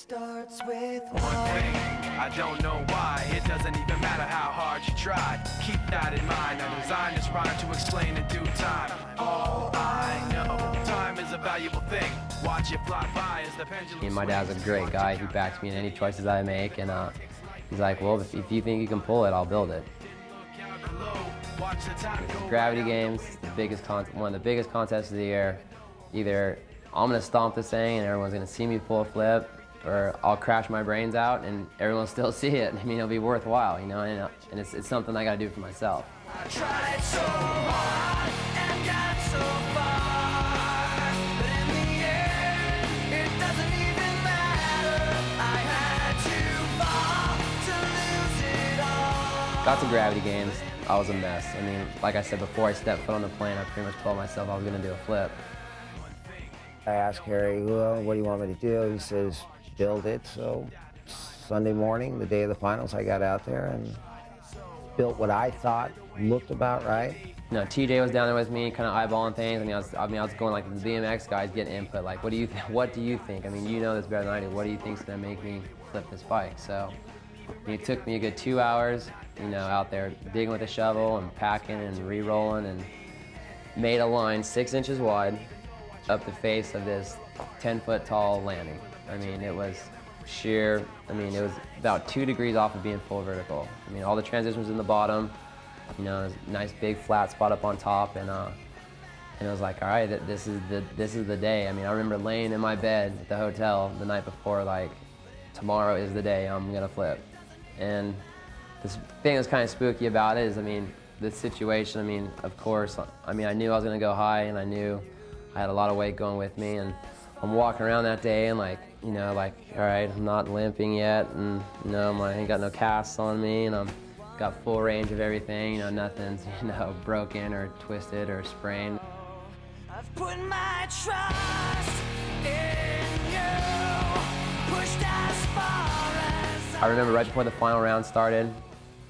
starts with One thing, I don't know why. It doesn't even matter how hard you try. Keep that in mind. I designed this rhyme to explain in due time. All I know, time is a valuable thing. Watch it fly by as the pendulum. And my dad's a great guy. He backs me in any choices I make, and uh, he's like, well, if, if you think you can pull it, I'll build it. look out below. Watch the time go Gravity. Games, the biggest con- one of the biggest contests of the year. Either I'm gonna stomp this thing and everyone's gonna see me pull a flip, or I'll crash my brains out and everyone will still see it. I mean, it'll be worthwhile, you know. And, and it's, it's something I gotta do for myself. So got so far, end, to to. Got to Gravity Games, I was a mess. I mean, like I said before I stepped foot on the plane, I pretty much told myself I was gonna do a flip. I asked Harry, well, what do you want me to do? He says, build it. So Sunday morning, the day of the finals, I got out there and built what I thought looked about right. You know, TJ was down there with me, kind of eyeballing things. I mean, I was, I mean, I was going like the BMX guys, getting input. Like, what do you, what do you think? I mean, you know this better than I do. What do you think's gonna make me flip this bike? So, it took me a good two hours, you know, out there digging with a shovel and packing and re-rolling and made a line six inches wide up the face of this 10 foot tall landing. I mean, it was sheer, I mean, it was about two degrees off of being full vertical. I mean, all the transitions in the bottom, you know, nice big flat spot up on top and, uh, and it was like, all right, th- this is the this is the day. I mean, I remember laying in my bed at the hotel the night before, like, tomorrow is the day I'm gonna flip. And this thing that's kind of spooky about it is, I mean, the situation. I mean, of course, I mean, I knew I was gonna go high, and I knew I had a lot of weight going with me, and I'm walking around that day, and like, you know, like, all right, I'm not limping yet, and you know, I'm, I ain't got no casts on me, and I'm got full range of everything. You know, nothing's you know broken or twisted or sprained. I've put my trust in you, pushed as far as I remember right before the final round started,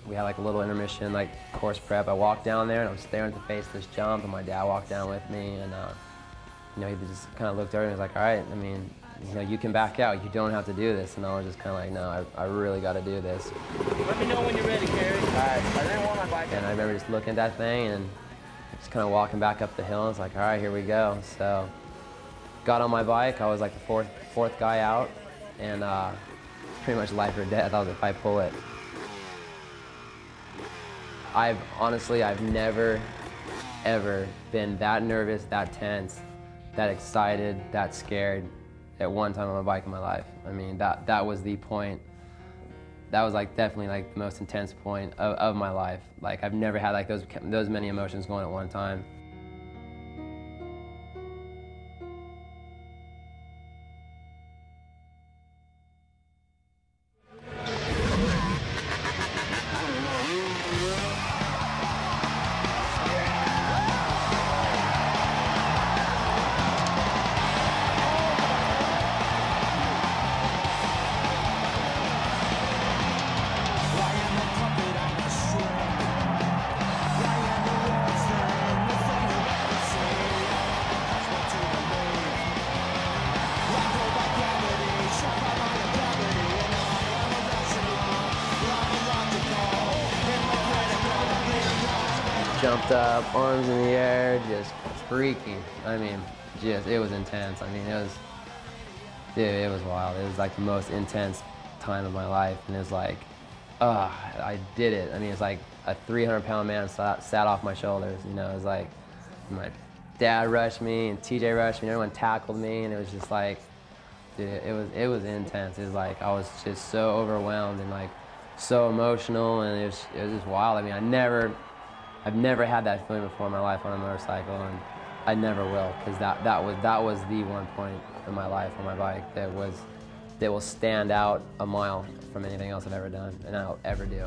we had like a little intermission, like course prep. I walked down there and I was staring at the face of this jump, and my dad walked down with me, and uh, you know, he just kind of looked over and was like, "All right, I mean, you know, you can back out. You don't have to do this." And I was just kind of like, "No, I, I really got to do this." Let me know when you're ready, Carey. All right. I didn't want my bike. And I remember just looking at that thing and just kind of walking back up the hill. And it's like, all right, here we go. So got on my bike. I was like the fourth fourth guy out, and uh, pretty much life or death. I was if I pull it. I've honestly, I've never, ever been that nervous, that tense, that excited, that scared at one time on a bike in my life. I mean, that that was the point that was like definitely like the most intense point of, of my life. Like I've never had like those those many emotions going at one time. Jumped up, arms in the air, just freaking. I mean, just it was intense. I mean, it was, dude, it was wild. It was like the most intense time of my life, and it was like, ah, I did it. I mean, it's like a 300 pound man sat, sat off my shoulders. You know, it was like my dad rushed me and TJ rushed me, and everyone tackled me, and it was just like, dude, it was it was intense. It was like I was just so overwhelmed and like so emotional, and it was it was just wild. I mean, I never, I've never had that feeling before in my life on a motorcycle, and I never will, because that that was that was the one point in my life on my bike that was that will stand out a mile from anything else I've ever done and I'll ever do.